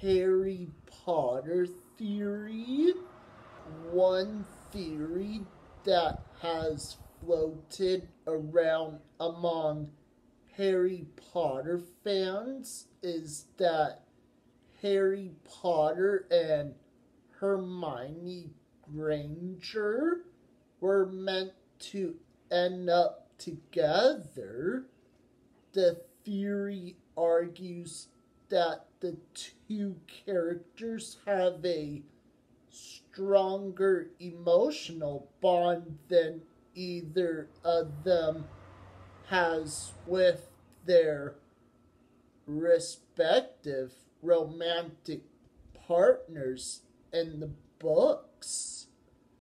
Harry Potter theory. One theory that has floated around among Harry Potter fans is that Harry Potter and Hermione Granger were meant to end up together. The theory argues that the two characters have a stronger emotional bond than either of them has with their respective romantic partners in the books.